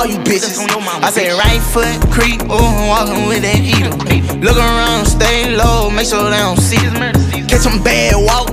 all you bitches. I say right foot creep, ooh, I'm walking with that heater. Look around, stay low, make sure they don't see us. Catch some bad walk.